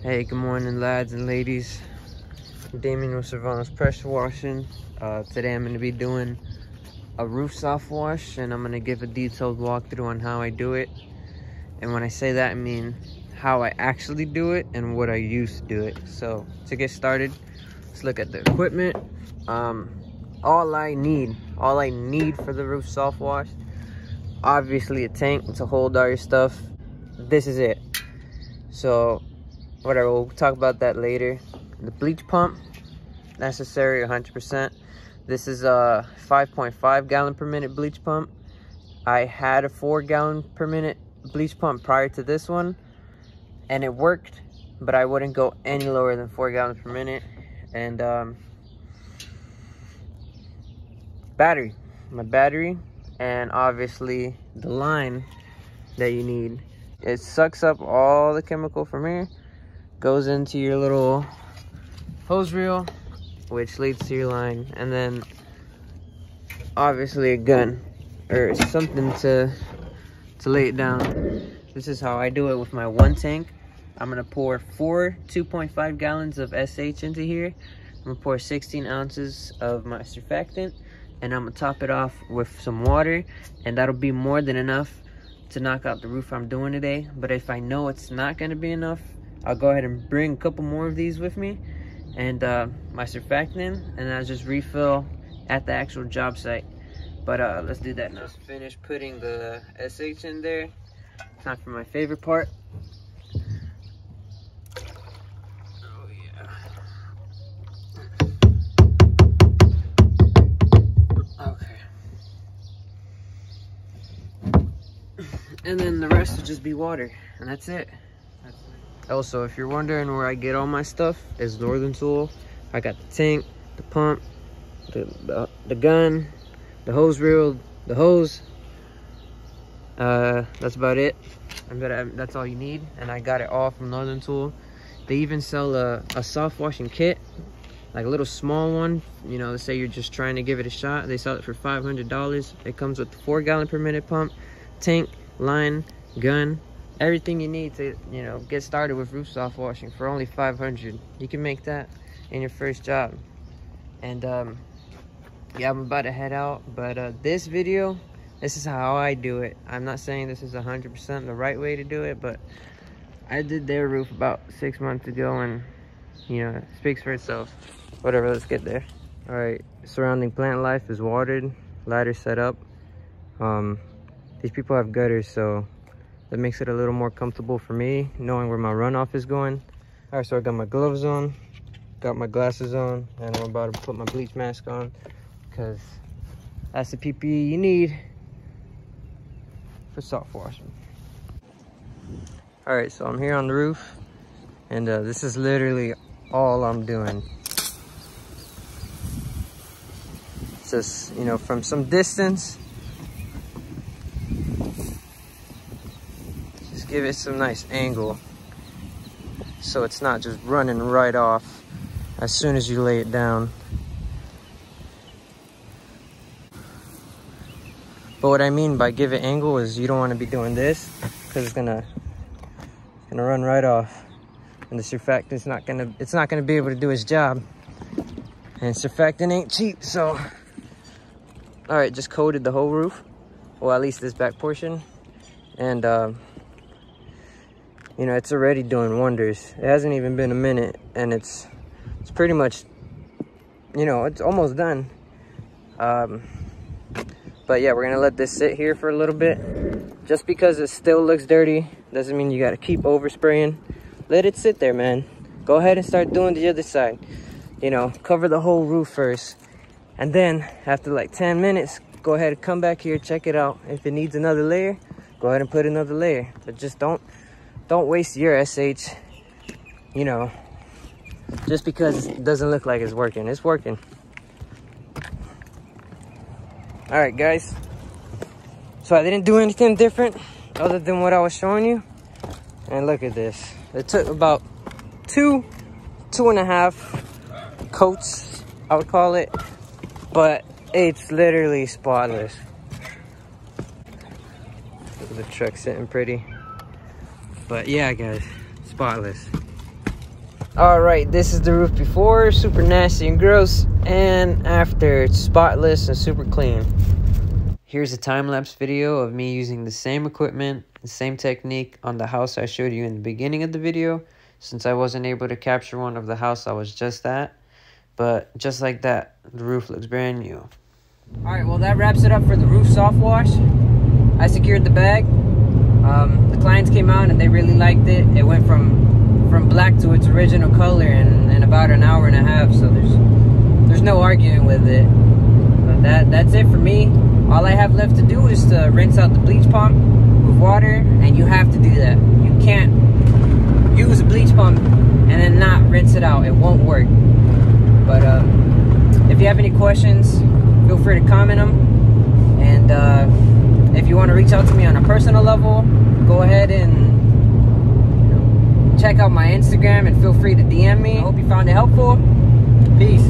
Hey, good morning, lads and ladies. Damien with Servanos Pressure Washing. Uh, today I'm going to be doing a roof soft wash, and I'm going to give a detailed walkthrough on how I do it. And when I say that, I mean how I actually do it and what I used to do it. So, to get started, let's look at the equipment. Um, all I need, all I need for the roof soft wash, obviously a tank to hold all your stuff. This is it. So whatever, we'll talk about that later. The bleach pump, necessary 100%. This is a 5.5 gallon per minute bleach pump. I had a four gallon per minute bleach pump prior to this one and it worked, but I wouldn't go any lower than four gallons per minute. And um, battery, my battery, and obviously the line that you need. It sucks up all the chemical from here goes into your little hose reel, which leads to your line, and then obviously a gun or something to to lay it down. This is how I do it with my one tank. I'm gonna pour four 2.5 gallons of SH into here. I'm gonna pour 16 ounces of my surfactant and I'm gonna top it off with some water and that'll be more than enough to knock out the roof I'm doing today. But if I know it's not gonna be enough, I'll go ahead and bring a couple more of these with me and uh, my surfactant and I'll just refill at the actual job site. But uh, let's do that now. Just finished putting the SH in there. Time for my favorite part. Oh yeah. Okay. And then the rest will just be water and that's it. Also, if you're wondering where I get all my stuff, is Northern Tool. I got the tank, the pump, the, the, gun, the hose reel, the hose. Uh, that's about it. I'm gonna, that's all you need. And I got it all from Northern Tool. They even sell a, a soft washing kit, like a little small one. You know, say you're just trying to give it a shot. They sell it for $500. It comes with four gallon per minute pump, tank, line, gun, everything you need to you know get started with roof soft washing for only 500 you can make that in your first job. And um yeah i'm about to head out but uh this video this is how i do it. I'm not saying this is 100 percent the right way to do it but i did their roof about six months ago and you know it speaks for itself. Whatever let's get there. All right surrounding plant life is watered ladder set up. Um these people have gutters so that makes it a little more comfortable for me knowing where my runoff is going. All right so i got my gloves on got my glasses on and i'm about to put my bleach mask on because that's the ppe you need for soft washing. All right so i'm here on the roof and uh, this is literally all i'm doing. Just you know from some distance give it some nice angle so it's not just running right off as soon as you lay it down. But what I mean by give it angle is you don't want to be doing this because it's gonna gonna run right off, and the surfactant's not gonna it's not gonna be able to do its job. And surfactant ain't cheap, so all right, just coated the whole roof, well at least this back portion, and. Uh, you know, it's already doing wonders. It hasn't even been a minute and it's it's pretty much, you know, it's almost done. Um, but yeah, we're gonna let this sit here for a little bit. Just because it still looks dirty doesn't mean you gotta keep overspraying. Let it sit there, man. Go ahead and start doing the other side. You know, cover the whole roof first. And then after like 10 minutes, go ahead and come back here, check it out. If it needs another layer, go ahead and put another layer. But just don't don't waste your SH, you know, just because it doesn't look like it's working. It's working. All right, guys. So I didn't do anything different other than what I was showing you. And look at this. It took about two, two and a half coats, I would call it. But it's literally spotless. The truck sitting pretty. But yeah, guys, spotless. All right, this is the roof before, super nasty and gross, and after, it's spotless and super clean. Here's a time-lapse video of me using the same equipment, the same technique on the house I showed you in the beginning of the video, since I wasn't able to capture one of the house I was just at. But just like that, the roof looks brand new. All right, well that wraps it up for the roof soft wash. I secured the bag. Um, the clients came out and they really liked it. It went from from black to its original color in, in about an hour and a half. So there's there's no arguing with it. But that that's it for me. All I have left to do is to rinse out the bleach pump with water, and you have to do that. You can't use a bleach pump and then not rinse it out. It won't work. But uh, if you have any questions, feel free to comment them. And uh, if you want to reach out to me on a personal level, go ahead and check out my Instagram and feel free to DM me. I hope you found it helpful. Peace.